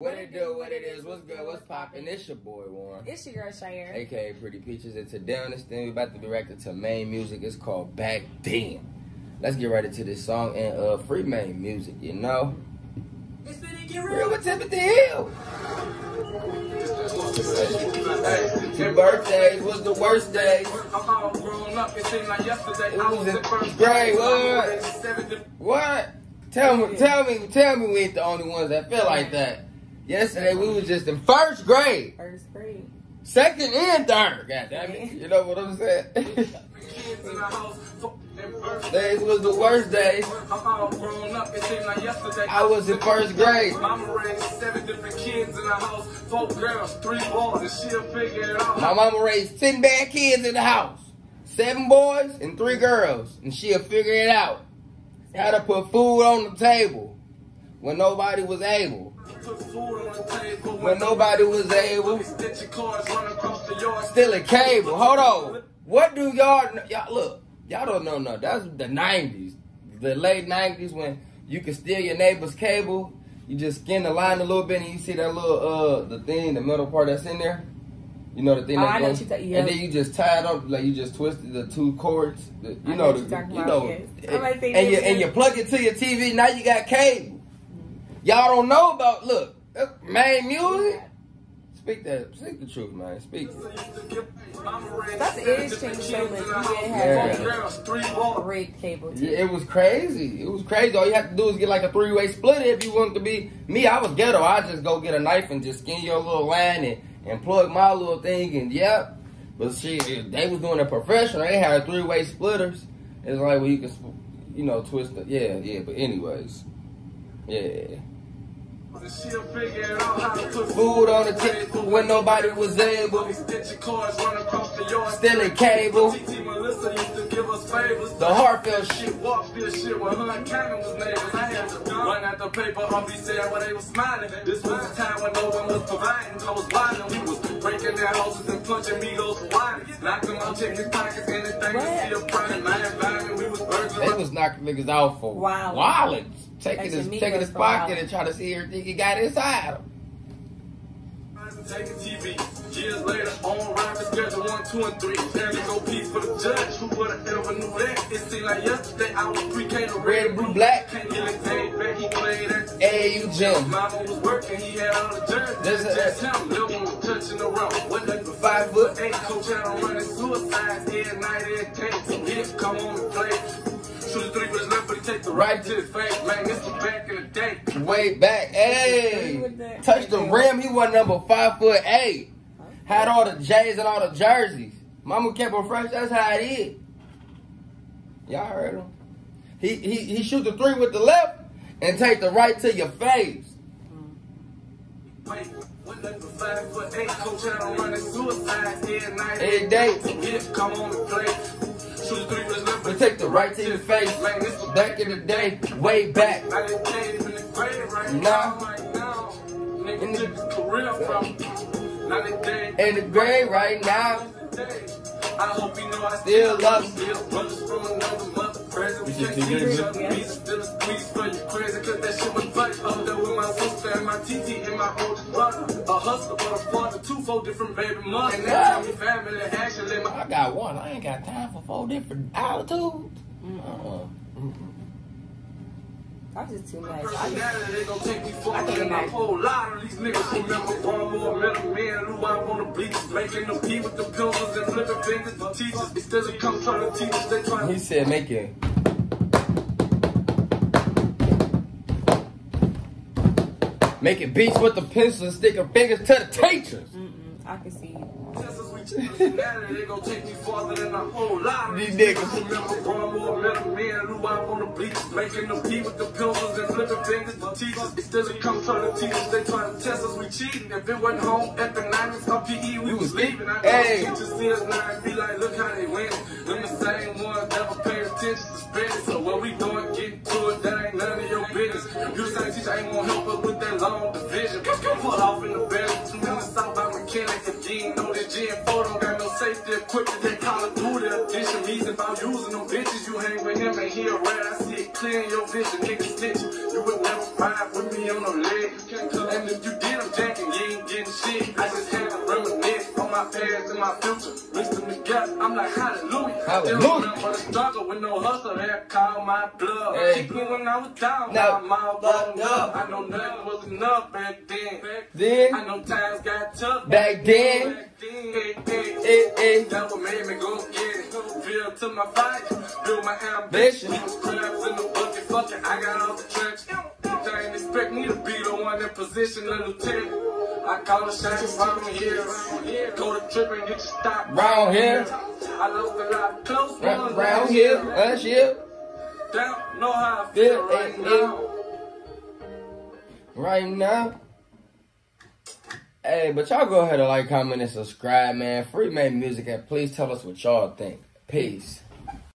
What it do, what it is, what's good, what's poppin'? It's your boy Warren. It's your girl Shiaira. AKA Pretty Peaches. And today on this thing, we about to be reacting to Maine Musik. It's called Back Then. Let's get right into this song and uh free Maine Musik, you know? It's finna get Real real. with Timothy Hill. Hey, two birthdays was the worst day. I'm all grown up. It seemed like yesterday. It I was was in in first grade, grade. what? What? Tell me, tell me, tell me we ain't the only ones that feel like that. Yesterday we was just in first grade. First grade. Second and third. God damn it. You know what I'm saying? kids in the house. And birthdays. days was the worst days. I'm all grown up. It seemed like yesterday. I was in first grade. Mama raised seven different kids in the house. Four girls, three boys, and she'll figure it out. My mama raised 10 bad kids in the house. Seven boys and three girls. And she'll figure it out. How to put food on the table when nobody was able. Put food on the table When nobody was able. Stitch your cars, run across the yard. Still a cable. Hold on. What do y'all, y'all look, y'all don't know no. That's the 90s. The late 90s when you could steal your neighbor's cable. You just skin the line a little bit and you see that little, uh, the thing, the metal part that's in there. You know the thing Oh, that's I know going- what you're talking- yeah. And then you just tie it up, like you just twisted the two cords. The, you I know know, the, you're you know, yes. and, I might say and you and you plug it to your TV. Now you got cable. Y'all don't know about look, Maine Musik. Speak that, speak the truth, man. Speak. That's the age change so much. We didn't Yeah. have Four girls, three boys. red cable. too. Yeah, it was crazy. It was crazy. All you have to do is get like a three way split if you want to be me. I was ghetto. I just go get a knife and just skin your little line and, and plug my little thing and yep. But see, they was doing it professional. They had three way splitters. It's like well you can, you know, twist it. Yeah, yeah. But anyways, yeah. Food on the table when nobody was able. Stitch your cars, run across the yard. Stealing cable. TT Melissa used to give us favors. The heartfelt shit. Shit, walk this shit with her and Cannon was neighbors. I had to run out the paper, Humphrey said while they was smiling. This was a time when no one was providing. I was wildin', we was breaking their houses and punching Migos for wine. Knocked them out, checking his pockets, anything to see a pride. My environment, we was They was knocking niggas out for Wow. wildin', taking Like his some taking his pocket wildin'. and trying to see everything he got inside him. Taking TV. Years later, on rhyme schedule one, two, and three. There to go peace for the judge. Who would have ever knew that? It seemed like yesterday I was pre-K to Red, blue, black. Can't get his name back. He played at AAU gym. Mama was working, he had all the jerseys. This is- Just him, little one was touching the road. What that for five foot eight? Coach had him running suicides every night, every day. So hit, come on and play. Take the right to his face. Man, this was back in the day. Way back, hey, touched the rim. He was number five foot eight. Had all the J's and all the jerseys. Mama kept him fresh. That's how it is. Y'all heard him. He he he shoot the three with the left and take the right to your face. Wait, what that five foot eight? Coach had him running suicides every day. Come on and play. We take the right to your face. Man, this was Back in the day, way back. I didn't pay him in the grave now, right now. Nigga took his career from not a day. In the grave right now. I hope you know I Still love him. Still brothers from another mother. Present, we This is can't too see good, each man. other. We still a squeeze for you crazy, cause that shit was funny. Up there with my sister and my TT and my oldest brother. Four different baby mothers. And that time we family actually my I got one. I ain't got time for four different altitudes. Uh-uh. That's just too much. I just, personality, they gon' take me I forward. can't And a whole lot of these niggas remember one more middle man who out on the bleachers, making them pee with the pills and flipping fingers to teachers. Instead of come trying to teach us, they trying He said make it. Making beats with the pencil and sticking fingers to the teachers. mm-mm, I can see you. test us with your personality. They gon' take me farther than a whole lot of These these niggas. niggas remember one more middle man who out on the bleachers, making them pee with the pills and flipping fingers to teachers. Instead of come trying to teach us, they trying to test us. We cheating. If it wasn't home economics or PE, we We was was leaving. I know hey. teachers see us now and be like, look how they win. ain't gonna help her with that long division. Put off in the bed. two minutes out by mechanics. If you ain't know GM4 and photo, got no safety equipment, they call it through the addition. Reason about using them bitches, you hang with him and he around. I see it clear in your vision, kick a stitch. You would never ride with me on the leg. And if you did, I'm jacking, you ain't getting shit. I just had to reminisce on my past and my future. Mr. I'm like hallelujah. Hallelujah. Still struggle with no hustle, had called my blood. Hey. Keep me when I was down, I'm all fucked up. up. I know nothing was enough back then. Then- I know times got tough Back then. Back then. Hey, hey. Eh, eh. That what made me go get it. Feel to my fight, build my ambition. Crabs in the bucket, fuck it, I got off the trench. They ain't expect me to be the one in position, little lieutenant. I call the shots round here. Go to trip and get you stopped. Round here. I lost a lot of close Ra- ones. Round here, last year, Don't know how I feel Yeah, right now. right now. Hey, but y'all go ahead and like, comment, and subscribe, man. Free Maine Musik, and please tell us what y'all think. Peace.